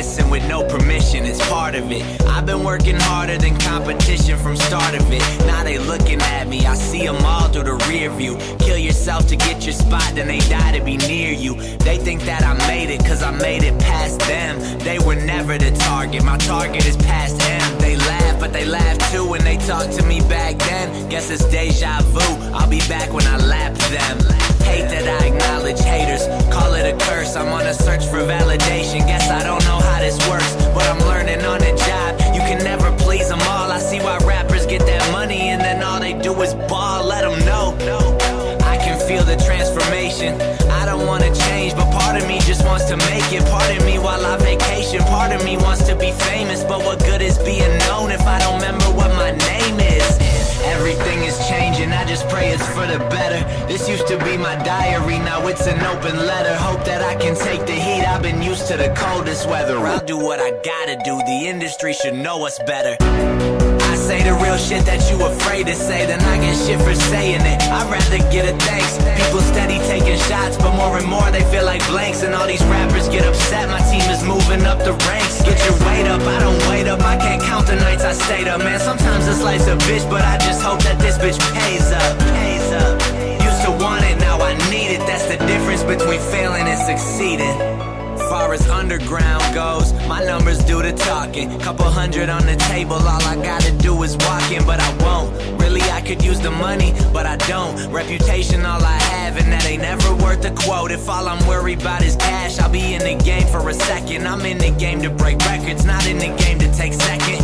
listen with no permission, it's part of it. I've been working harder than competition from start of it. Now they looking at me, I see them all through the rear view. Kill yourself to get your spot, then they die to be near you. They think that I made it, cause I made it past them. They were never the target, my target is past them. They laugh, but they laugh too when they talk to me back then. Guess it's deja vu, I'll be back when I lap them. Hate that I acknowledge haters, call it a curse. I'm on a search for validation. Just wants to make it. Part of me while I vacation. Part of me wants to be famous, but what good is being known if I don't remember what my name is? Everything is changing, I just pray it's for the better. This used to be my diary, now it's an open letter. Hope that I can take the heat, I've been used to the coldest weather. I'll do what I gotta do, the industry should know us better. I say the real shit that you afraid to say, then I get shit for saying it. I'd rather get a thanks. People steady taking shots, but more and more they feel like blanks. Life's a bitch, but I just hope that this bitch pays up. Pays up. Used to want it, now I need it. That's the difference between failing and succeeding. Far as underground goes, my numbers do the talking. Couple hundred on the table, all I gotta do is walk in, but I won't. Really, I could use the money, but I don't. Reputation, all I have, and that ain't never worth a quote. If all I'm worried about is cash, I'll be in the game for a second. I'm in the game to break records, not in the game to take second.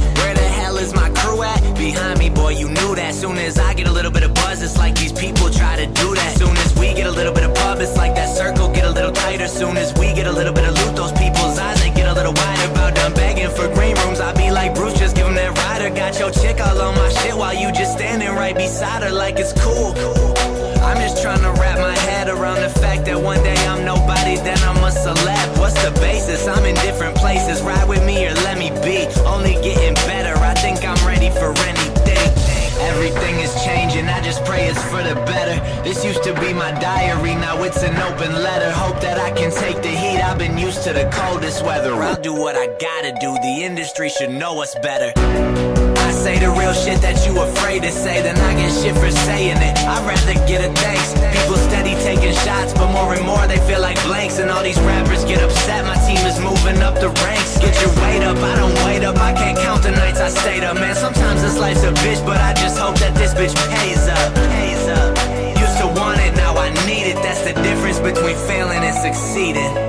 Behind me, boy, you knew that. Soon as I get a little bit of buzz, it's like these people try to do that. Soon as we get a little bit of pub, it's like that circle get a little tighter. Soon as we get a little bit of loot, those people's eyes they get a little wider. About done begging for green rooms, I be like Bruce, just give 'em that rider. Got your chick all on my shit while you just standing right beside her like it's cool. I'm just trying to wrap my head around the fact that one day I'm nobody, then I'm a celeb. What's the basis? I'm in different places. Ride with me or let me be. Only getting better. I think I'm ready for anything. Everything is changing, I just pray it's for the better. This used to be my diary, now it's an open letter. Hope that I can take the heat, I've been used to the coldest weather. I'll do what I gotta do, the industry should know us better. I say the real shit that you afraid to say, then I get shit for saying it. I'd rather get a thanks. People steady taking shots, but more and more they feel like blanks. And all these rappers get upset, my team is moving up the ranks. Get your I stayed up. Man, sometimes this life's a bitch, but I just hope that this bitch pays up. Pays up. Used to want it, now I need it. That's the difference between failing and succeeding.